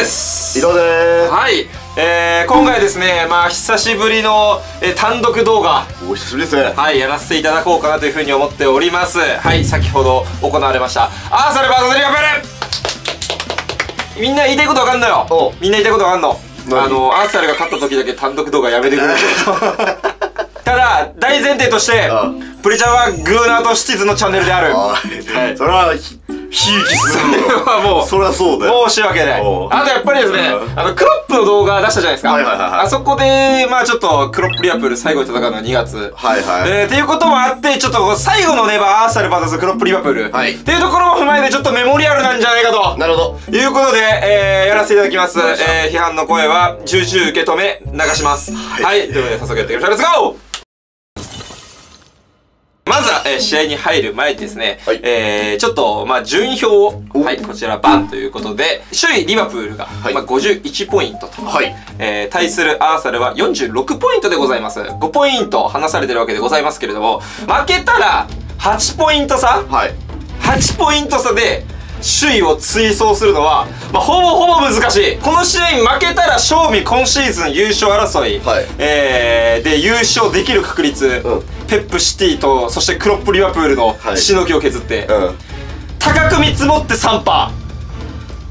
です。伊藤です。はい、えー、今回ですねまあ久しぶりの、えー単独動画。お久しぶりですね。はいやらせていただこうかなというふうに思っております。はい先ほど行われました。アーサル VS リバプール。みんな言いたいことわかんのよ。おみんな言いたいことわかんの。何？あのアーサルが勝った時だけ単独動画やめてくれ。ただ大前提としてあプレチャーはグーナーとシチズのチャンネルである。ははい。いそれはひひいきする。のよはもう。そりゃそうだよ。申し訳ない。あとやっぱりですねうん。あのクロップの動画出したじゃないですか。はいはいはいはい。あそこでまあちょっとクロップリアプール最後に戦うのは2月。はいはい。えー、っていうこともあってちょっと最後のねアーサル VS クロップリバプール、はい。っていうところも踏まえてちょっとメモリアルなんじゃないかと。なるほど。いうことで、えー、やらせていただきます。えー、批判の声は重々受け止め、流します。はい。とい。うことで、早速やっていきましょう。レッツゴーまずは、えー試合に入る前にですね、はい。えー、ちょっと、まあ、順位表を、お。はい、こちら、バンということで、首位リバプールが、はい。まあ、51ポイントと、はい。えー、対するアーサルは46ポイントでございます。5ポイント離されてるわけでございますけれども、負けたら、8ポイント差。はい。8ポイント差で首位を追走するのは、まあ、ほぼほぼ難しい。この試合負けたら正味今シーズン優勝争い、はい。えー、で優勝できる確率、うんペップシティとそしてクロップリバプールのはいしのぎを削って、う高く見積もって3パ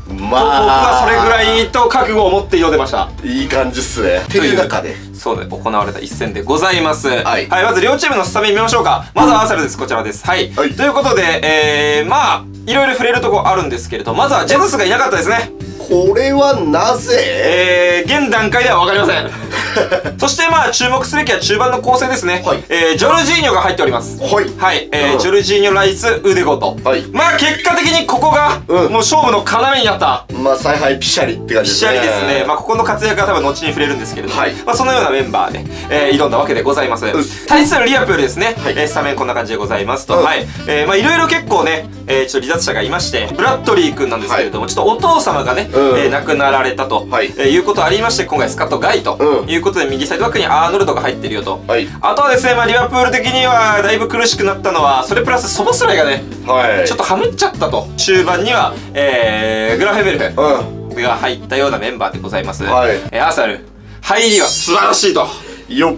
ー、ん僕はまあそれぐらいと覚悟を持って挑んでましたいい感じっすねっていう中でそうで行われた一戦でございます。はいまず両チームのスタメン見ましょうか。まずはアーサルです。こちらです。はい。はいということで、えー、まあ、いろいろ触れるとこあるんですけれど、まずはジェズスがいなかったですね。これはなぜ？えー、現段階ではわかりません。そしてまあ、注目すべきは中盤の構成ですね。はいえー、ジョルジーニョが入っております。はいはい、えーうんジョルジーニョ、ライス、ウデゴと。はいまあ、結果的にここが、うんもう勝負の要になった。まあ采配ピシャリって感じですねピシャリですね。まあ、ここの活躍は多分後に触れるんですけれども、はいまあ、そのようなメンバーで、えー挑んだわけでございますっ。対するリアプールですね。はいえースタメンこんな感じでございますと。うんはい。えーまあ、いろいろ結構ね、えーちょっと離脱者がいまして、ブラッドリー君なんですけれども、ちょっとお父様がね、うんえー亡くなられたと、はいえーいうことありまして、今回スカットガイと、うんいうことで、右サイドバックにアーノルドが入ってるよと。はいあとはですね、まあ、リバプール的にはだいぶ苦しくなったのは、それプラスソボスライがね、はいちょっとハムっちゃったと。中盤には、えー、グラフェベルフ。うが入ったようなメンバーでございます。はいえーアーサル、入りは素晴らしいと。もんよっう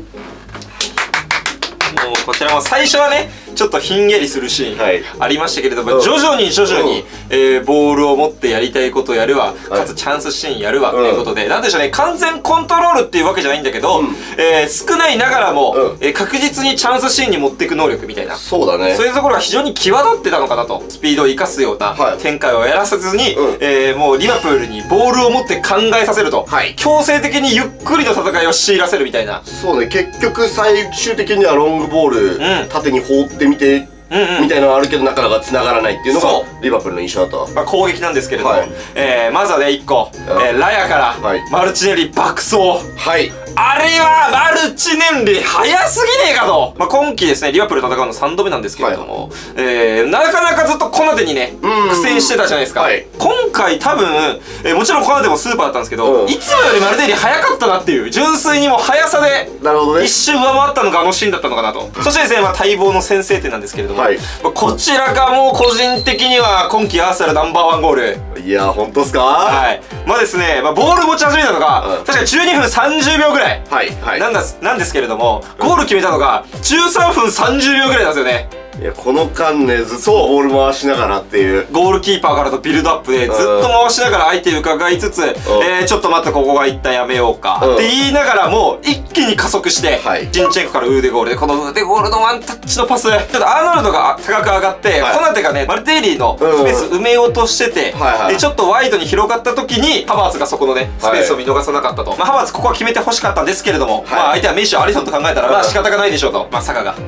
こちらも最初はね、ちょっとひんやりするシーン、はい。ありましたけれども、うん。徐々に徐々に、うん。えーボールを持ってやりたいことをやるわ、かつチャンスシーンやるわ、ということで、なんでしょうね、完全コントロールっていうわけじゃないんだけど、うん。えー少ないながらも、うん。えー確実にチャンスシーンに持っていく能力みたいな。そうだね。そういうところが非常に際立ってたのかなと。スピードを生かすようなはい。展開をやらせずに、うん。えーもうリバプールにボールを持って考えさせると。はい。強制的にゆっくりの戦いを強いらせるみたいな。そうね。結局最終的にはロングボール、うん。縦に放ってみて、うんうん。みたいなのがあるけどなかなか繋がらないっていうのそがリバプールの印象だったわまあ、攻撃なんですけれども、はい。えーまずはね、1個、えーラヤから、はい。マルチネリ爆走。はいあれはマルチネリ早すぎねえかと、まあ、今季ですね、リバプール戦うの3度目なんですけれども、えー、なかなかずっとコナテにね、うん。苦戦してたじゃないですか。はい。今回多分、えーもちろんコナテもスーパーだったんですけど、うん。いつもよりマルテネリ早かったなっていう、純粋にもう速さで、なるほどね。一瞬上回ったのがあのシーンだったのかなと。そしてですね、まあ、待望の先制点なんですけれども、はい。まあこちらがもう個人的には今季アーサルナンバーワンゴール。いや本当っすか？はい。まあですね、まあ、ボール持ち始めたのが、うん。確か12分30秒ぐらい。はいはいなんだなんですけれども、ゴール決めたのが13分30秒ぐらいなんですよね。いやこの間ねずっとボール回しながらっていう。ゴールキーパーからのビルドアップでずっと回しながら相手を伺いつつ、えー、ちょっと待ってここが一旦やめようか、うん。って言いながらも一気に加速して、はい。ジンチェンコからウーデゴールでこのウーデゴールのワンタッチのパス。ちょっとアーノルドが高く上がって、はい。コナテがねマルテーリーのスペース埋めようとしてて、でちょっとワイドに広がった時にハバーツがそこのねスペースを見逃さなかったと、まあ、ハバーツここは決めて欲しかったんですけれども、まあ相手はメッシュアリソンと考えたらまあ仕方がないでしょうと、まあ、サカが、うん。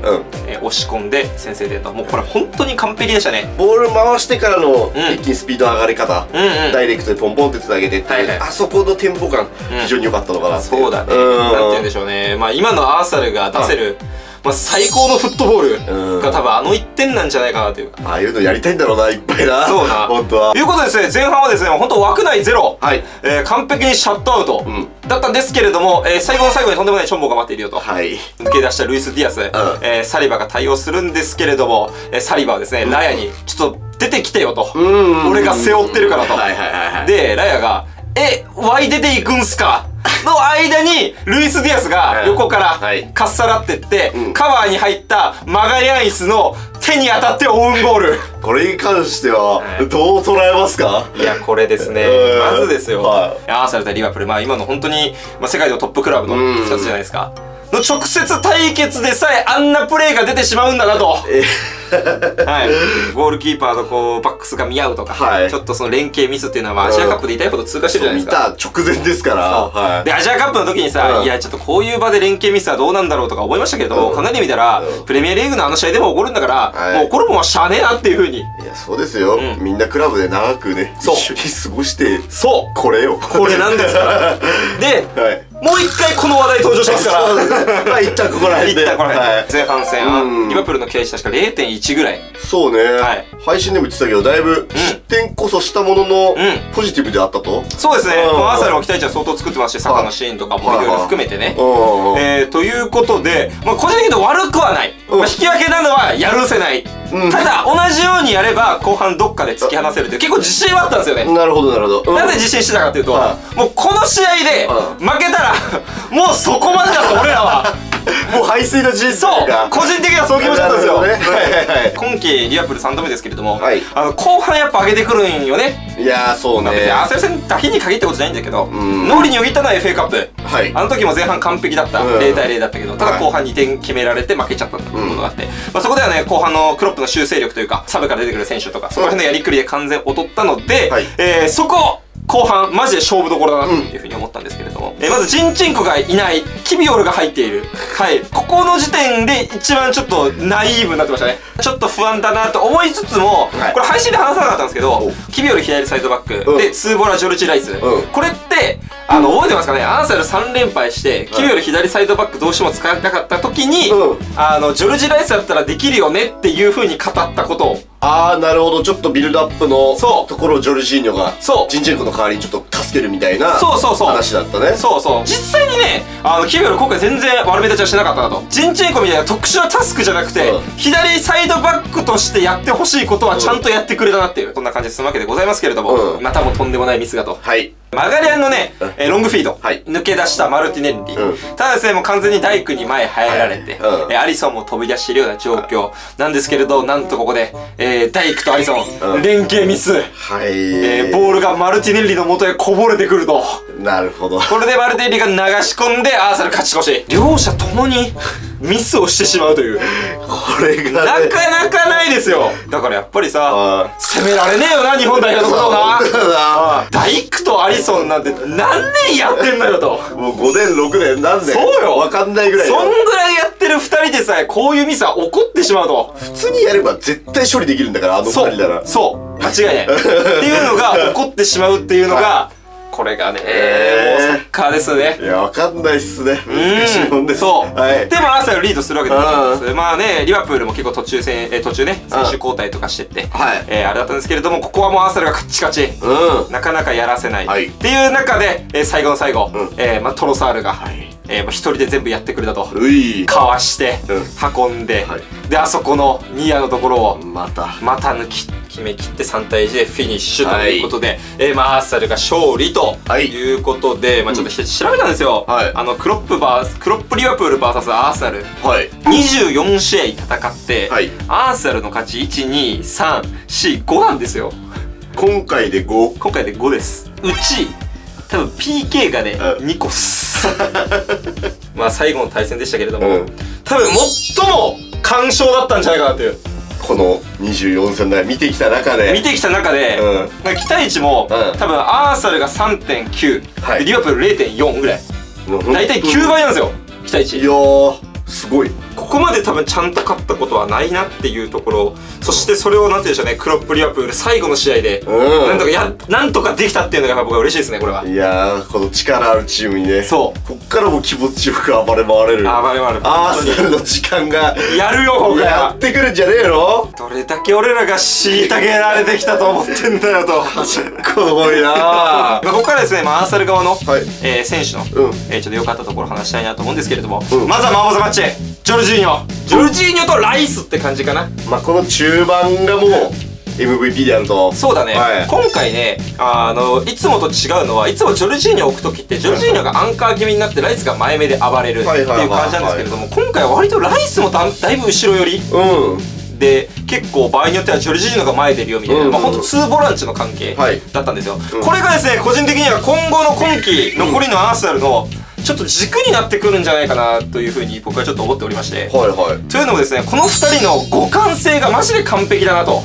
えー押し込んで先制点ともうこれ本当に完璧でしたね。ボール回してからのん。一気にスピード上がり方、うんうん。ダイレクトでポンポンってつなげてっていう、はいはい。あそこのテンポ感、非常に良かったのかなっていそうだね。うん。なんて言うんでしょうね。まあ今のアーセナルが出せる、まあ最高のフットボーうんルが多分あの1点なんじゃないかなという。ああいうのやりたいんだろうないっぱいなそうな。本当はということでですね、前半はですね、本当枠内ゼロ。はいえー完璧にシャットアウト。うんだったんですけれども、えー最後の最後にとんでもないチョンボが待っているよと。はい抜け出したルイス・ディアス、えーサリバが対応するんですけれども、えーサリバはですね、ラヤに、ちょっと出てきてよと。うん俺が背負ってるからと。はいはいはいはいで、ラヤが、ええ、ワイ出ていくんすか？の間に、ルイス・ディアスが横からはいかっさらってって、うんカバーに入ったマガリャンイスの手に当たってオウンゴール。これに関してははいどう捉えますか？いや、これですねうん。まずですよ。はアーセナル対リバプール。まあ今の本当に、まあ、世界のトップクラブのうん2つじゃないですか。の直接対決でさえあんなプレーが出てしまうんだなと。えはい。ゴールキーパーとこう、バックスが見合うとか、はい。ちょっとその連携ミスっていうのは、まあアジアカップで痛いほど痛感してるじゃないですか。見た直前ですから。はい。で、アジアカップの時にさ、うん。いや、ちょっとこういう場で連携ミスはどうなんだろうとか思いましたけれど考えてみたら、うん。プレミアリーグのあの試合でも起こるんだから、はい。もう起こるもんはしゃあねえなっていう風に。いやそうですよ、ん。みんなクラブで長くねそう。一緒に過ごしてそう。これよこれなんですから。で、はいもう一回この話題登場しますから。まあ一旦ここら辺で。一旦これ、はい。前半戦、うん。リバプールの経営値確か0.1ぐらい。そうね、はい配信でも言ってたけどだいぶ失点こそしたものの、んポジティブであったとそうですね。うんまあアーサルも期待値は相当作ってますし、サッカーのシーンとかもいろいろ含めてね。えー、ということで、まあ、個人的に悪くはない。うんまあ、引き分けなのはやるせない。うんただ、同じようにやれば、後半どっかで突き放せるって結構自信はあったんですよね。なるほどなるほど、うんなぜ自信してたかっていうと、はもうこの試合でう負けたら、もうそこまでだと俺らは。もう排水の人そう個人的にはそう気持ちだったんですよ。ねはいはい。はい。今季リアプール3度目ですけれども、はい。あの後半やっぱ上げてくるんよね。いやーそうね。アーセル戦だけに限ったことじゃないんだけど、ん。脳裏によぎったのは FA カップ。はい。あの時も前半完璧だった、うん。0対0だったけど、ただはい。後半2点決められて負けちゃったっていうことがあって、まあそこではね、後半のクロップの修正力というか、サブから出てくる選手とか、その辺のやりくりで完全劣ったので、はい。えーそこ、後半、マジで勝負どころだなっていうふうに思ったんですけれども、えーまずジンチンコがいない、キビオルが入っている。はい。ここの時点で一番ちょっとナイーブになってましたね。ちょっと不安だなと思いつつも、はい。これ配信で話さなかったんですけどお、キビオル左サイドバック、うん。で、ツーボラジョルジ・ライス。うん。これって、あの、覚えてますかね？アンサル3連敗して、キビオル左サイドバックどうしても使いたかった時に、うん。あの、ジョルジ・ライスだったらできるよねっていう風に語ったことを、ああなるほど。ちょっとビルドアップのところをジョルジーニョがそう。ジンチェンコの代わりにちょっと助けるみたいなそうそうそう。話だったね。そうそう。実際にね、あの、キビオル今回全然悪目立ちはしなかったなと。ジンチェンコみたいな特殊なタスクじゃなくて、うん。左サイドバックとしてやってほしいことはちゃんとやってくれたなっていう、そんな感じで済むわけでございますけれども、うん。またもとんでもないミスがと。はいマガリアンのね、えーロングフィード、はい。抜け出したマルティネッリ、うん。ただですね、もう完全に大工に前入られて、はい。うん。えーアリソンも飛び出しているような状況なんですけれど、なんとここで、えー、大工とアリソン、うん。連携ミス、はい、えー、ボールがマルティネッリの元へこぼれてくると。なるほど。これでマルティネッリが流し込んで、アーサル勝ち越し。両者ともにミスをしてしまうという。これがなねかなかないですよ。だからやっぱりさ、あ攻められねえよな、日本代表のことをな。大工とアリソンなんて何年やってんのよと。なもう5年6年何年？そうよわかんないぐらいよそんぐらいやってる二人でさえこういうミスは起こってしまうと。普通にやれば絶対処理できるんだからあの2そ人ならう。そう。間違いない。っていうのが起こってしまうっていうのが、これがね、えー。もうサッカーですね。いやわかんないっすね。難しいもんです。そう。はい。でもアーサルリードするわけでございます。まあね、リバプールも結構途中戦、えー途中ね、選手交代とかしてって、はい。えーあれだったんですけれども、ここはもうアーサルがカッチカチ。うん。なかなかやらせない。はい。っていう中で、えー最後の最後、うん。えーまあ、トロサールが、えーまあ、一人で全部やってくれたと。うい。かわして、う運んで、はい。で、あそこのニアのところを、また。また抜き、決め切って3対1でフィニッシュとい。うことで、えーまあ、アーサルが勝利とはい。いうことで、まあちょっとひ調べたんですよ。はい。あの、クロップバー、クロップリバプール VS アーサル。はい。24試合戦って、はい。アーサルの勝ち1、2、3、4、5なんですよ。今回で5今回で5です。うち、多分 PK がね、うん2個っす。まあ最後の対戦でしたけれども、うん多分最も干渉だったんじゃないかなっていう。この24戦代見てきた中で見てきた中で、うん期待値も、うん多分アーサルが3.9、はいでリバプール0.4ぐらい。大体9倍なんですよ、期待値。いやーすごいここまで多分ちゃんと勝ったことはないなっていうところ、そしてそれをなんて言うんでしょうね、クロップリバプール最後の試合で、うん。なんとかや、なんとかできたっていうのがやっぱ僕は嬉しいですね、これは。いやーこの力あるチームにね。そう。こっからも気持ちよく暴れ回れる。あばればれ。アーセルの時間がに。やるよ、ここかやらっ。てくるんじゃねえの？どれだけ俺らが虐げられてきたと思ってんだよと。すごいな。まあ、ここからですね、まあ、アーサル側の、はい。えー選手の、うん。えーちょっと良かったところ話したいなと思うんですけれども、うん。まずはマン・オブ・ザ・マッチジョルジーニョジョルジーニョとライスって感じかな。まあこの中盤がもう MVP であると。そうだね、はい。今回ねあのいつもと違うのはいつもジョルジーニョを置く時ってジョルジーニョがアンカー気味になってライスが前目で暴れるっていうはいはいはいはい。感じなんですけれども今回は割とライスもだだいぶ後ろ寄り。うん。で結構場合によってはジョルジーニョが前出るよみたいな、うんうんまあ、ほんと2ボランチの関係はい。だったんですよ、うんこれがですね個人的には今後の今季残りのアーセナルのちょっと軸になってくるんじゃないかなというふうに僕はちょっと思っておりまして。はいはい。というのもですねこの2人の互換性がマジで完璧だなと。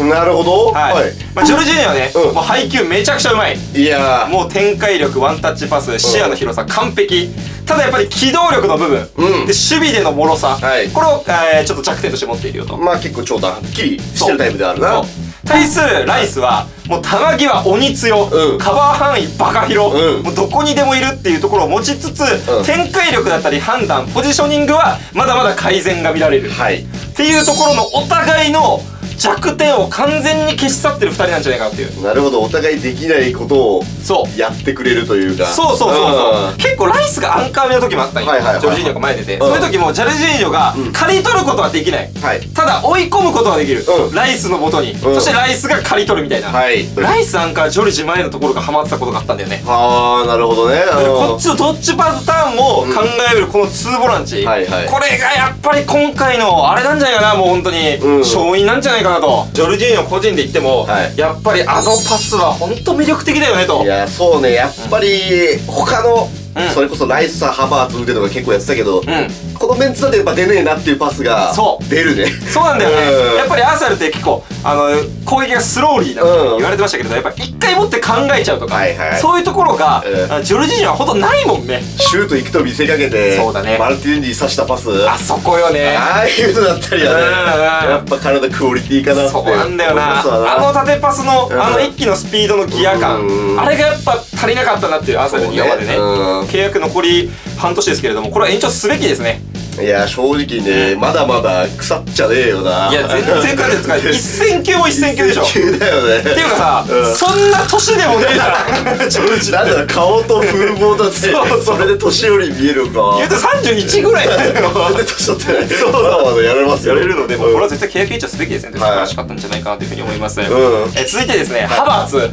なるほど。はい、まあ、ジョルジーニョはね、うん。もう配球めちゃくちゃうまい。いや。ーもう展開力ワンタッチパス視野の広さ完璧。ただやっぱり機動力の部分、うん。で守備での脆さ、はい。これを、えーちょっと弱点として持っているよと。まあ結構長短はっきりしてるタイプであるな。そう対するライスはもう球際鬼強、うん。カバー範囲バカ広、うん。もうどこにでもいるっていうところを持ちつつ、うん。展開力だったり判断ポジショニングはまだまだ改善が見られる、はい。っていうところのお互いの弱点を完全に消し去ってる2人なんじゃないかなっていう。なるほどお互いできないことをそう。やってくれるというか。そうそうそうそう。結構ライスがアンカー目の時もあったんよ、はいはいジョルジーニョが前出て、ん。そういう時もジャルジーニョが刈り取ることはできない、はい。ただ追い込むことはできる、うん。ライスのもとに、そしてライスが刈り取るみたいな、はい。ライスアンカージョルジ前のところがハマってたことがあったんだよね。はあなるほどね。こっちのどっちパターンも考えるこの2ボランチ、はいはいこれがやっぱり今回のあれなんじゃないかなもう本当にうん勝因なんじゃないかなとジョルジーニョ個人で言っても、はい。やっぱりあのパスは本当魅力的だよねと。いやそうねやっぱり他の、うん。それこそライスさんハバーツ腕とか結構やってたけど、うん。このメンツだとやっぱ出ねえなっていうパスが出るね。そうなんだよね、うん。やっぱりアーセナルって結構あの攻撃がスローリーだと言われてましたけれど、やっぱ一回持って考えちゃうとか、はいはい。そういうところが、ジョルジーニョはほんとないもんね。シュート行くと見せかけてそうだね。マルティネンリに刺したパス。あそこよね。ああいうのだったりはねうんやっぱ体クオリティかなってそうなんだよな。あの縦パスの、うんあの一気のスピードのギア感、うん。あれがやっぱ足りなかったなっていうアーセナルに今までね。うん。契約残り半年ですけれどもこれは延長すべきですねいや正直ねまだまだ腐っちゃねえよな。いや全然勝てるとか一戦級も一戦級でしょ。っ級だよね。ていうかさ、うん。そんな年でもねえだろ。なんだろう顔と風貌だって。そうそう。それで年寄りに見えるのか。言うと31ぐらいだよで年取ってないそうそう。まだまだやれますよ。やれるので、これは絶対契約延長すべきですね。素はい晴らしかったんじゃないかなというふうに思います。んえ続いてですね、ハバーツ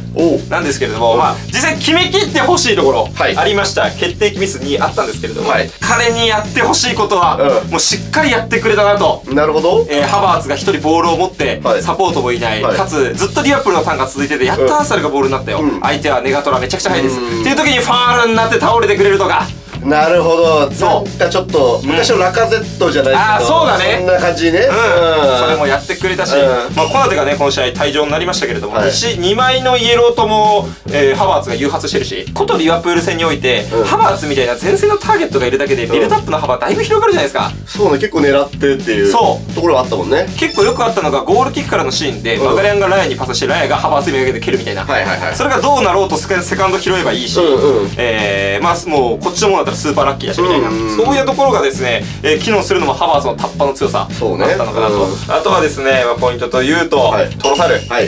なんですけれども、まあ、実際決めきってほしいところ、はい。ありました。決定機ミスにあったんですけれども、はい。彼にやってほしいことは、うん。もうしっかりやってくれたなと。なるほど。えーハバーツが一人ボールを持って、はい。サポートもいない、はい。かつずっとリアプールのターンが続いててやっとアーサルがボールになったよ、うん。相手はネガトラめちゃくちゃ速いです、うん。っていう時にファールになって倒れてくれるとかなるほど。そう。かちょっと昔のラカゼットじゃないけどあーそうだね。そんな感じね。うん、それもやってくれたし、うん。まあ、コナテがねこの試合退場になりましたけれども、はい。西2枚のイエローとも、えーハバーツが誘発してるしことリワプール戦において、うん。ハバーツみたいな前線のターゲットがいるだけでビルドアップの幅だいぶ広がるじゃないですか。そうね結構狙ってっていうそう。ところがあったもんね。結構よくあったのがゴールキックからのシーンで、うん。マガレアンがラヤにパスしてラヤがハバーツにめがけて蹴るみたいな、はいはいはい。それがどうなろうとセカセカンド拾えばいいし、うんうん。えーまあもうこっちのものだったらスーパーラッキーだしみたいな、そういうところがですね、えー機能するのもハバーツのタッパの強さだそうね。ったのかなと、うん。あとはですね、まあ、ポイントというと、はい。トロサル。はい。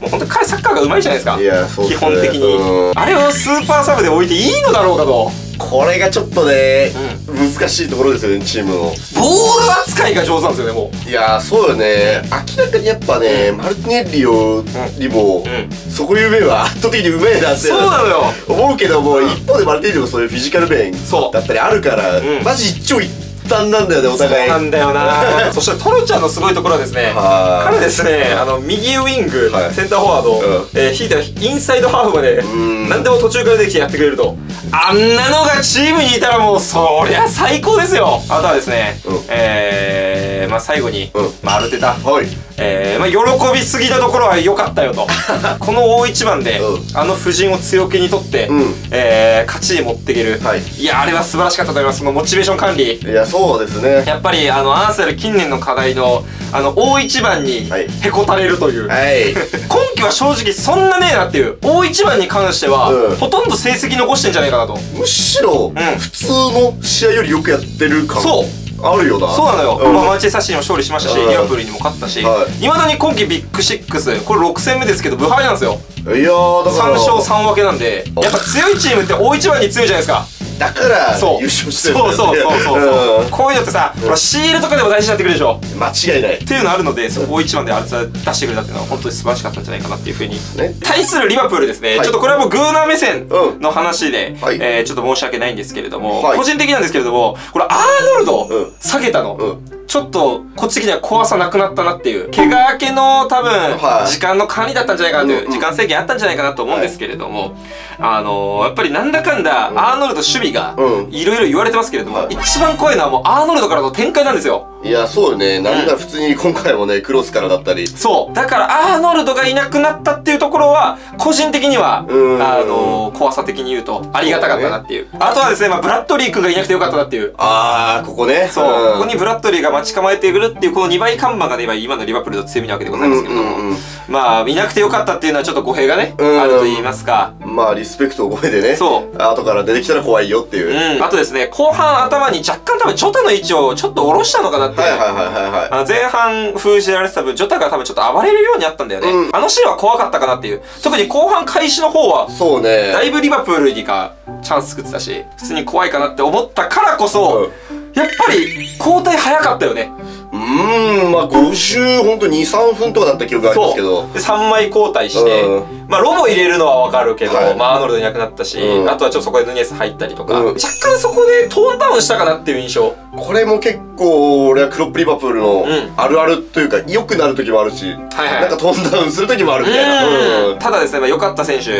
もう本当に彼サッカーが上手いじゃないですか。いやそうっすね。基本的に、うん。あれをスーパーサブで置いていいのだろうかとこれがちょっとね難しいところですよねチームの。ボール扱いが上手なんですよねもう。いやーそうよね。明らかにやっぱねマルティネッリよりもうん。そこいう面は 圧倒的にうめえなってそうなのよ。思うけども一方でマルティネッリもそういうフィジカル面だったりあるからうん。マジ一長一短なんだよねおそう互い。なんだよな。そしてトロちゃんのすごいところはですねはい。彼ですねあの右ウィング、はい。センターフォワード、うん。えー、ひいてはインサイドハーフまでん。何でも途中からできてやってくれると。あんなのがチームにいたらもうそりゃ最高ですよ。あとはですね、うん。えー、まあ最後に、うん。まあアルテタはい。えーまあ、喜びすぎたところは良かったよと。この大一番で、うん。あの布陣を強気にとって、うん。えー勝ちに持っていける、はい。やあれは素晴らしかったと思います。そのモチベーション管理。いやそうですね。やっぱりあのアーセナル近年の課題のあの大一番にはい。へこたれるという、はい。今季は正直そんなねえなっていう。大一番に関しては、うん。ほとんど成績残してんじゃないかなと。むしろん。普通の試合よりよくやってる感。そうあるよな。そうなのよ、うん。まあ、マンチェスターシティにも勝利しましたし、うん。リバプールにも勝ったし、はい。いまだに今季ビッグシックスこれ6戦目ですけど無敗なんですよ。いやーだから。3勝3分けなんでやっぱ強いチームって大一番に強いじゃないですかだからそう。優勝してるんだそうよねそうそうそう。そうこういうのってさ、ほらシールとかでも大事になってくるでしょ？うん間違いない。っていうのあるのでそこを一番であれ出してくれたっていうのは本当に素晴らしかったんじゃないかなっていうふうに、ね。対するリバプールですね、はい。ちょっとこれはもうグーナー目線うん。の話で、はい。えーちょっと申し訳ないんですけれども、はい。個人的なんですけれどもこれアーノルドうん。下げたの、うん。ちょっとこっち的には怖さなくなったなっていう怪我明けの多分はい。時間の管理だったんじゃないかなという、うん。うん。時間制限あったんじゃないかなと思うんですけれども、あのーやっぱりなんだかんだ、アーノルド守備がうん。いろいろ言われてますけれども、はい。一番怖いのはもうアーノルドからの展開なんですよ。いやそうよねなんなら普通に今回もねクロスからだったり。そう。だから、アーノルドがいなくなったっていうところは、個人的には、うん。あの怖さ的に言うと、ありがたかったなっていう。あとはですね、まあ、ブラッドリー君がいなくてよかったなっていう。ああここね。そう、ん。ここにブラッドリーが待ち構えてくるっていう、この2倍看板がね、今今のリバプールの強みなわけでございますけれども、うんうん。うんまあ、いなくてよかったっていうのはちょっと語弊がね、うん。あると言いますか。まあリスペクトを込めてね。そう。後から出てきたら怖いよっていう、うん。あとですね、後半頭に若干多分ジョタの位置をちょっと下ろしたのかなっていう。はいはいはいはいはいあの前半封じられてた分、ジョタが多分ちょっと暴れるようになったんだよね。うんあのシーンは怖かったかなっていう。特に後半開始の方は、そうねだいぶリバプールにがチャンス作ってたし、普通に怖いかなって思ったからこそ、やっぱり交代早かったよね。うーんまあ50ほんと23分とかだった記憶がありますけどで、3枚交代して、うまあロボ入れるのはわかるけど、はい。まあアーノルドいなくなったし、うん。あとはちょっとそこでヌニエス入ったりとか、うん。若干そこでトーンダウンしたかなっていう印象。これも結構俺はクロップリバプールのうん。あるあるというか良くなる時もあるし、はいはい。なんかトーンダウンする時もあるみたいな。うん。ただですね、まあ、良かった選手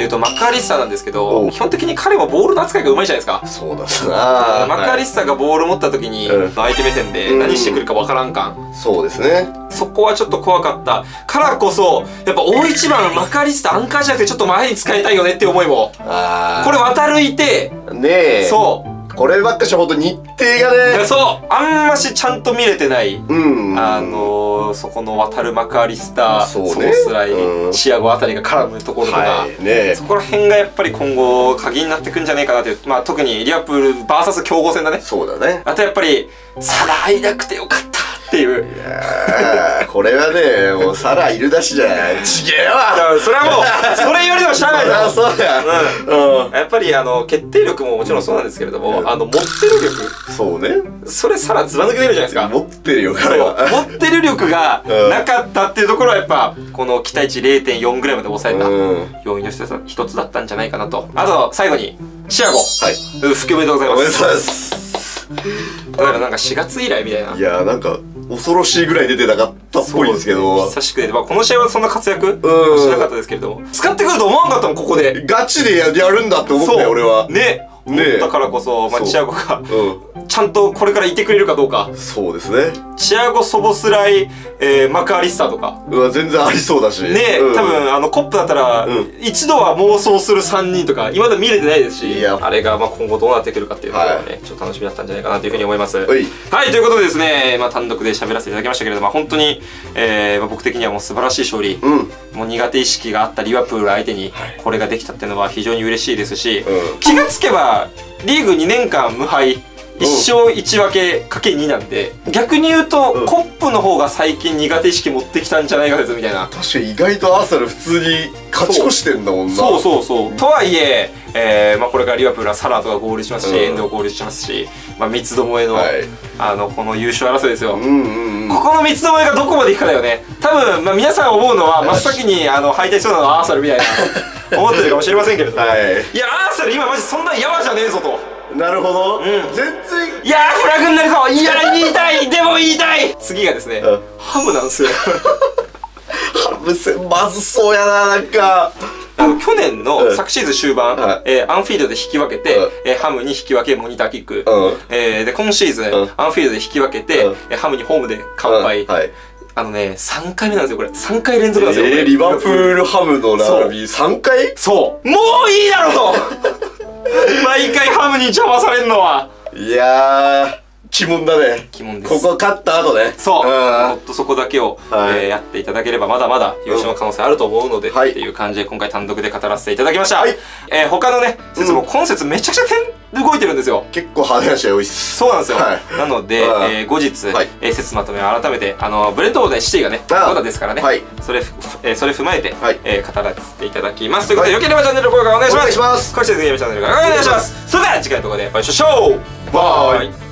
いうとマッカーリスターなんですけおどう。基本的に彼もボールの扱いがうまいじゃないですか。そうだな。マッカーリスターがボールを持った時にうん。相手目線で何してくるかわからん感、はいそうですねそこはちょっと怖かったからこそやっぱ大一番マッカーリスターアンカーじゃなくてちょっと前に使いたいよねって思いもあこれ渡るいてれねえ。そう。こればっかしほんと日程がね。そう。あんましちゃんと見れてない。うん。あのー、そこの渡るマカーリスター、そうね。ソースライ、うん。チアゴあたりが絡むところとか、はい。ねそこら辺がやっぱり今後鍵になってくんじゃねえかなという、まあ特にリアプール VS 強豪戦だね。そうだね。あとやっぱり、サラーいなくてよかったっていう。いやーこれはねもうサラいるだしじゃない。ちげえだわそれはもう、それよりもしゃあないあだ そうやうん。やっぱりあの、決定力ももちろんそうなんですけれども、うんあの、持ってる力、そうね。それさらずば抜けてるじゃないですか。持ってるよ持ってる力が うん。なかったっていうところはやっぱ、この期待値0.4ぐらいまで抑えたうん。要因の一つだったんじゃないかなと。あと、最後に、チアゴ。はい。めでとうございま。おめですとうございます。だからなんか4月以来みたいな。いやーなんか恐ろしいぐらい出てなかったっぽいんですけど。久しくて、まあ、この試合はそんな活躍うん。しなかったですけれども、使ってくると思わんかったもん、ここで。ガチでややるんだって思ったよ俺は。ね。思ったからこそ、まあ、チアゴが、うちゃんとこれからいてくれるかどうか。んそうですね。チアゴ、ソボスライ、えー、マカーリスターとか。うわ全然ありそうだし。ね、うん。多分あのコップだったら、うん。一度は妄想する3人とか今まで見れてないですしあれがまあ今後どうなってくるかっていうところはね、ちょっと楽しみだったんじゃないかなというふうに思います。はい。はいということでですね、まあ、単独で喋らせていただきましたけれども本当に、えーまあ、僕的にはもう素晴らしい勝利、うん。もう苦手意識があったリバプール相手にこれができたっていうのは非常に嬉しいですし、うん。気がつけばリーグ2年間無敗1勝1分けかけ2なんで逆に言うと、うん。コップの方が最近苦手意識持ってきたんじゃないかですみたいな。確かに意外とアーサル普通に勝ち越してんだもんな。そうそうそう。とはいえ、えーまあ、これからリバプールはサラーとか合流しますし、うん。エンド合流しますし、まあ、三つどもえの、はい。あの、この優勝争いですよ。うんうんうん。ここの三つどもえがどこまでいくかだよね。多分、まあ、皆さん思うのは、真っ先に、あの、敗退しそうなのはアーサルみたいな、思ってるかもしれませんけれど。はい。いや、アーサル今マジそんなやわじゃねえぞと。なるほど、ん。全然。いやー、フラグになりそう。いやー、言いたい。でも言いたい。次がですね、うん。ハムなんですよ。ハム戦まずそうやななんか。あの、去年のうん。昨シーズン終盤、はい。えーアンフィールドで引き分けて、うん。えーハムに引き分け、モニターキック。うん。えーで、今シーズン、うん。アンフィールドで引き分けて、うん。えーハムにホームで完敗。うん。はいあのね、3回目なんですよ、これ。3回連続なんですよ。えー、リバプールハムの並び3回？そう。もういいだろと 毎回ハムに邪魔されんのは。いやー鬼門だね。鬼門です。ここ勝った後ね。そう、ん。もっとそこだけを、はい。えーやっていただければまだまだ優勝の可能性あると思うので、はい。っていう感じで今回単独で語らせていただきました、はい。えー他のね説も、今節めちゃくちゃ点動いてるんですよ。結構話が多いっす。そうなんですよ、はい。なので、はいえー後日、はい。えー説まとめを改めてあのブレントオーダーシティがねまだですからね、はい。それ,、えーそれ踏まえて、はい。えー語らせていただきます。ということで、よければチャンネル登録お願いします。お願いします。そして次のチャンネルお願いします。それでは次回の動画でお会いしましょう。バイイ